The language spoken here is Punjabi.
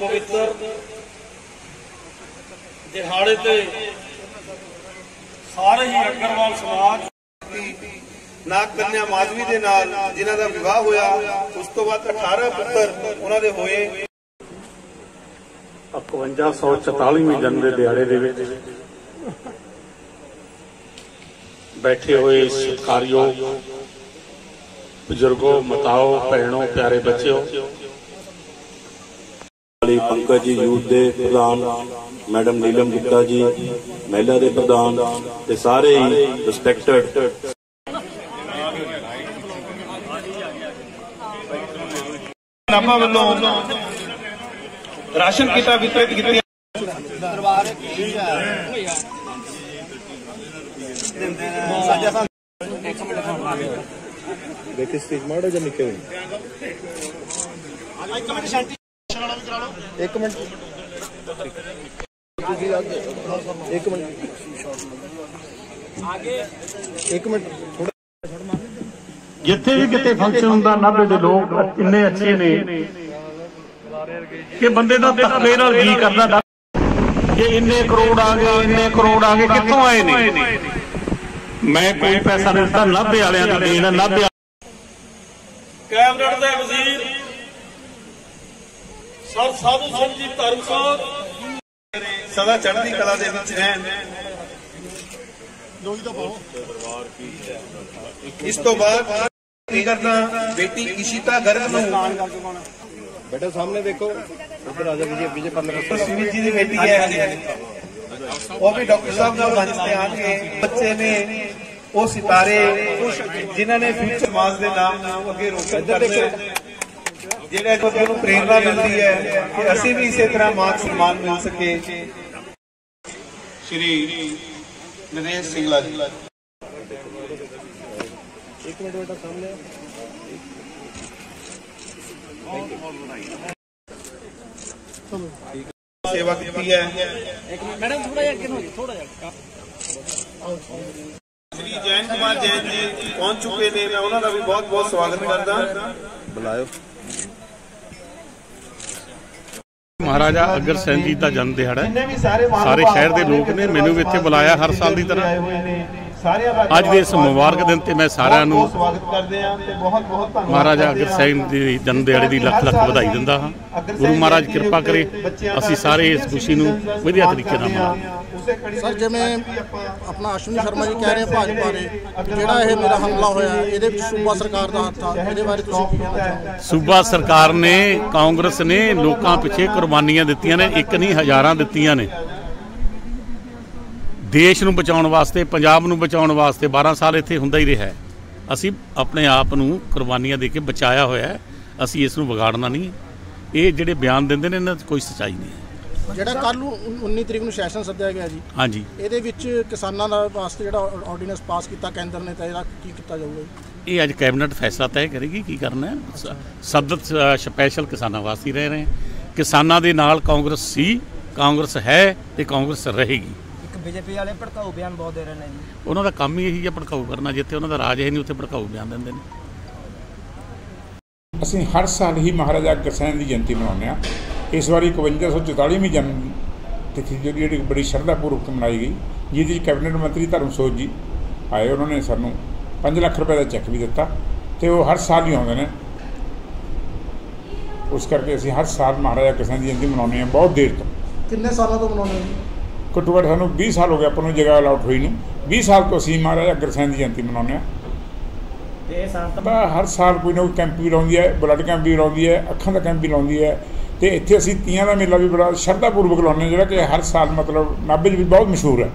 ਪਵਿੱਤਰ ਦਿਹਾੜੇ ਤੇ ਸਾਰੇ ਹੀ ਅਗਰਵਾਲ ਸਮਾਜ ਨਾਗ ਕੰਨਿਆ ਮਾਧਵੀ ਦੇ ਨਾਲ ਜਿਨ੍ਹਾਂ ਦਾ ਵਿਆਹ ਹੋਇਆ, ਉਸ ਤੋਂ ਬਾਅਦ 18 ਪੁੱਤਰ ਉਹਨਾਂ ਦੇ ਹੋਏ। 5144ਵੀਂ ਜਨਮ ਦੇ ਦਿਹਾੜੇ ਦੇ ਵਿੱਚ ਬੈਠੇ ਹੋਏ ਸਤਕਾਰਯੋਗ ਬਜ਼ੁਰਗੋ, ਮਤਾਓ, ਭੈਣੋ, ਪਿਆਰੇ ਬੱਚਿਓ ਵਾਲੀ ਪੰਕਜ ਜੀ ਯੂਥ ਦੇ ਪ੍ਰਧਾਨ ਮੈਡਮ ਨੀਲਮ ਗੁਪਤਾ ਜੀ ਮਹਿਲਾ ਦੇ ਪ੍ਰਧਾਨ ਤੇ ਸਾਰੇ ਹੀ ਰਿਸਪੈਕਟਡ ਨਾਮਾ ਵੱਲੋਂ ਰਾਸ਼ਨ ਕਿੱਟਾਂ ਵਿਤਰਿਤ ਕੀਤੀਆਂ ਦੇਖੇ ਸਟੇਜ ਮਾੜਾ ਜਾਂ ਨਿੱਕੇ ਹੋਏ ਇੱਕ ਮਿੰਟ। ਤੁਸੀਂ ਅੱਗੇ ਇੱਕ ਮਿੰਟ। ਇੱਕ ਮਿੰਟ। ਥੋੜਾ ਜਿੱਥੇ ਵੀ ਕਿਤੇ ਫੰਕਸ਼ਨ ਹੁੰਦਾ ਨਾਭੇ ਦੇ ਲੋਕ ਇੰਨੇ ਅੱਛੇ ਨੇ। ਕਿ ਬੰਦੇ ਦਾ ਧੱਕੇ ਨਾਲ ਜੀ ਕਰਦਾ ਕਿ ਇੰਨੇ ਕਰੋੜ ਆ ਗਏ ਇੰਨੇ ਕਰੋੜ ਆ ਗਏ ਕਿੱਥੋਂ ਆਏ ਨੇ? ਮੈਂ ਕੋਈ ਪੈਸਾ ਨਹੀਂ ਦਿੱਤਾ ਨਾਭੇ ਵਾਲਿਆਂ ਦੀ ਦੇਣ ਨਾਭੇ ਕੈਬਨਿਟ ਦੇ ਵਜ਼ੀਰ ਸਰ ਸਾਧੂ ਸਿੰਘ ਜੀ ਧਰਮ ਸਾਹਿਬ। ਸਦਾ ਚੜ੍ਹਦੀ ਕਲਾ ਦੇ ਵਿੱਚ ਰਹਿਣ। ਇਸ ਤੋਂ ਬਾਅਦ ਕੀ ਕਰਨਾ? ਬੇਟੀ ਇਸ਼ਿਤਾ ਗਰਗ ਨੂੰ। ਬੇਟਾ ਸਾਹਮਣੇ ਦੇਖੋ। ਉਧਰ ਆ ਜਾ ਵਿਜੇ ਵਿਜੇ ਪਰਲੇ ਸੁਨੀਲ ਜੀ ਦੀ ਬੇਟੀ ਹੈ। ਉਹ ਵੀ ਡਾਕਟਰ ਸਾਹਿਬ ਨਾਲ ਮੰਚ ਤੇ ਆਣਗੇ ਬੱਚੇ ਨੇ ਉਹ ਸਿਤਾਰੇ ਜਿਨ੍ਹਾਂ ਨੇ ਫਿਊਚਰ ਮਾਸ ਦੇ ਨਾਮ ਨੂੰ ਅੱਗੇ ਰੋਸ਼ਨ ਕਰਦੇ ਜਿਹੜਾ ਅੱਗੇ ਨੂੰ ਪ੍ਰੇਰਣਾ ਮਿਲਦੀ ਹੈ ਕਿ ਅਸੀਂ ਵੀ ਇਸੇ ਤਰ੍ਹਾਂ ਮਾਨ ਸਨਮਾਨ ਮਿਲ ਸਕੇ। ਸ਼੍ਰੀ ਨਰੇਸ਼ ਸਿੰਘਲਾ ਜੀ। ਇੱਕ ਮਿੰਟ ਬੇਟਾ ਸਾਹਮਣੇ। ਸੇਵਾ ਕੀਤੀ ਹੈ। ਸ਼੍ਰੀ ਜੈਨ ਕੁਮਾਰ ਜੈਨ ਜੀ ਪਹੁੰਚ ਚੁੱਕੇ ਨੇ। ਮੈਂ ਉਹਨਾਂ ਦਾ ਵੀ ਬਹੁਤ ਬਹੁਤ ਸਵਾਗਤ ਕਰਦਾ। ਬੁਲਾਇਓ। ਮਹਾਰਾਜਾ ਅਗਰ ਸੈਨ ਜੀ ਦਾ ਜਨਮ ਦਿਹਾੜਾ ਹੈ ਸਾਰੇ ਸ਼ਹਿਰ ਦੇ ਲੋਕ ਨੇ ਮੈਨੂੰ ਵੀ ਇੱਥੇ ਬੁਲਾਇਆ ਹਰ ਸਾਲ ਦੀ ਤਰ੍ਹਾਂ। ਨੇ ਅੱਜ ਦੇ ਇਸ ਮੁਬਾਰਕ ਦਿਨ ਤੇ ਮੈਂ ਸਾਰਿਆਂ ਨੂੰ ਸਵਾਗਤ ਕਰਦੇ ਹਾਂ ਤੇ ਬਹੁਤ ਬਹੁਤ ਧੰਨਵਾਦ ਮਹਾਰਾਜਾ ਅਗਰ। ਸਿੰਘ ਦੀ ਜਨਮ ਦਿਹਾੜੇ ਦੀ ਲੱਖ ਲੱਖ ਵਧਾਈ ਦਿੰਦਾ ਹਾਂ। ਗੁਰੂ ਮਹਾਰਾਜ ਕਿਰਪਾ ਕਰੇ ਅਸੀਂ ਸਾਰੇ ਇਸ ਖੁਸ਼ੀ ਨੂੰ ਵਧੀਆ ਤਰੀਕੇ ਨਾਲ ਕੜੀ ਸਰ ਜਿਵੇਂ ਆਪਣਾ ਅਸ਼ਵਨੀ ਸ਼ਰਮਾ ਜੀ ਕਹਿ ਰਹੇ ਭਾਜਪਾ ਦੇ ਕਿ ਜਿਹੜਾ ਇਹ ਮੇਰਾ ਹਮਲਾ ਹੋਇਆ ਇਹਦੇ ਵਿੱਚ ਸੂਬਾ ਸਰਕਾਰ ਦਾ ਹੱਥ ਆ ਇਹਦੇ ਬਾਰੇ ਤੁਸੀਂ ਕੀ ਕਹਿਣਾ ਚਾਹੋਗੇ? ਸੂਬਾ ਸਰਕਾਰ ਨੇ ਕਾਂਗਰਸ ਨੇ ਲੋਕਾਂ ਪਿੱਛੇ ਕੁਰਬਾਨੀਆਂ ਦਿੱਤੀਆਂ ਨੇ ਇੱਕ ਨਹੀਂ ਹਜ਼ਾਰਾਂ ਦਿੱਤੀਆਂ ਨੇ। ਦੇਸ਼ ਨੂੰ ਬਚਾਉਣ ਵਾਸਤੇ ਪੰਜਾਬ ਨੂੰ ਬਚਾਉਣ ਵਾਸਤੇ 12 ਸਾਲ ਇੱਥੇ ਹੁੰਦਾ ਹੀ ਰਿਹਾ। ਅਸੀਂ ਆਪਣੇ ਆਪ ਨੂੰ ਕੁਰਬਾਨੀਆਂ ਦੇ ਕੇ ਬਚਾਇਆ ਹੋਇਆ ਹੈ। ਅਸੀਂ ਇਸ ਨੂੰ ਵਿਗਾੜਨਾ ਨਹੀਂ ਇਹ ਜਿਹੜੇ ਬਿਆਨ ਦਿੰਦੇ ਨੇ ਇਹਨਾਂ 'ਚ ਕੋਈ ਸੱਚਾਈ ਨਹੀਂ ਹੈ। ਜਿਹੜਾ ਕੱਲ ਨੂੰ 19 ਤਰੀਕ ਨੂੰ ਸੈਸ਼ਨ ਸੱਦਿਆ ਗਿਆ ਜੀ ਹਾਂਜੀ। ਇਹਦੇ ਵਿੱਚ ਕਿਸਾਨਾਂ ਦਾ ਵਾਸਤੇ ਜਿਹੜਾ ਆਰਡੀਨੈਂਸ ਪਾਸ ਕੀਤਾ ਕੇਂਦਰ ਨੇ ਤਾਂ ਇਹਦਾ ਕੀ ਕੀਤਾ ਜਾਊਗਾ ਇਹ ਅੱਜ ਕੈਬਨਿਟ ਫੈਸਲਾ ਤੈਅ ਕਰੇਗੀ ਕੀ ਕਰਨਾ ਹੈ? ਸ- ਸਬਦਤ ਅ, ਸਪੈਸ਼ਲ ਕਿਸਾਨਾਂ ਵਾਸਤੇ ਰਹਿ ਰਹੇ ਕਿਸਾਨਾਂ ਦੇ ਨਾਲ ਕਾਂਗਰਸ ਸੀ ਕਾਂਗਰਸ ਹੈ ਤੇ ਕਾਂਗਰਸ ਰਹੇਗੀ। ਬੀਜੇਪੀ ਵਾਲੇ ਭੜਕਾਊ ਬਿਆਨ ਬਹੁਤ ਦੇ ਰਹੇ ਨੇ ਜੀ। ਉਹਨਾਂ ਦਾ ਕੰਮ ਹੀ ਇਹੀ ਹੈ ਭੜਕਾਊ ਕਰਨਾ ਜਿੱਥੇ ਉਹਨਾਂ ਦਾ ਰਾਜ ਹੈ ਨਹੀਂ ਉੱਥੇ ਭੜਕਾਊ ਬਿਆਨ ਦਿੰਦੇ ਨੇ। ਅਸੀਂ ਹਰ ਸਾਲ ਹੀ ਮਹਾਰਾਜਾ ਅਗਰਸੈਨ ਦੀ ਜਯੰਤੀ ਮਨਾਉਂਦੇ ਆ ਇਸ ਵਾਰੀ 5144ਵੀਂ ਜਨਮ ਤਿਥੀ ਜਿਹੜੀ ਜਿਹੜੀ ਬੜੀ ਸ਼ਰਧਾਪੂਰਵਕ ਮਨਾਈ ਗਈ। ਜਿਹਦੇ ਵਿੱਚ ਕੈਬਨਿਟ ਮੰਤਰੀ ਧਰਮਸੋਤ ਜੀ ਆਏ ਉਹਨਾਂ ਨੇ ਸਾਨੂੰ 5 ਲੱਖ ਰੁਪਏ ਦਾ ਚੈੱਕ ਵੀ ਦਿੱਤਾ ਤੇ ਉਹ ਹਰ ਸਾਲ ਹੀ ਆਉਂਦੇ ਨੇ। ਉਸ ਕਰਕੇ ਅਸੀਂ ਹਰ ਸਾਲ ਮਹਾਰਾਜਾ ਅਗਰਸੈਨ ਦੀ ਜਯੰਤੀ ਮਨਾਉਂਦੇ ਆ ਬਹੁਤ ਦੇਰ ਤੋਂ। ਕਿੰਨੇ ਸਾਲਾਂ ਤੋਂ ਮਨਾਉਂਦੇ ਹੋ ਜੀ? ਘੱਟੋ ਘੱਟ ਸਾਨੂੰ 20 ਸਾਲ ਹੋ ਗਏ ਆਪਾਂ ਨੂੰ ਜਗ੍ਹਾ ਅਲਾਉਟ ਹੋਈ ਨੂੰ 20 ਸਾਲ ਤੋਂ ਅਸੀਂ ਮਹਾਰਾਜਾ ਅਗਰਸੈਨ ਦੀ ਜਯੰਤੀ ਮਨਾਉਂਦੇ ਆ ਤੇ ਇਹ ਸੰਸਥਾ ਹਰ ਸਾਲ ਕੋਈ ਨਾ ਕੋਈ ਕੈਂਪ ਵੀ ਲਾਉਂਦੀ ਹੈ ਬਲੱਡ ਕੈਂਪ ਵੀ ਲਾਉਂਦੀ ਹੈ ਅੱਖਾਂ ਦਾ ਕੈਂਪ ਵੀ ਲਾਉਂਦੀ ਹੈ। ਤੇ ਇੱਥੇ ਅਸੀਂ ਤੀਆਂ ਦਾ ਮੇਲਾ ਵੀ ਬੜਾ ਸ਼ਰਧਾਪੂਰਵਕ ਲਾਉਂਦੇ ਜਿਹੜਾ ਕਿ ਹਰ ਸਾਲ ਮਤਲਬ ਨਾਭੇ 'ਚ ਵੀ ਬਹੁਤ ਮਸ਼ਹੂਰ ਹੈ।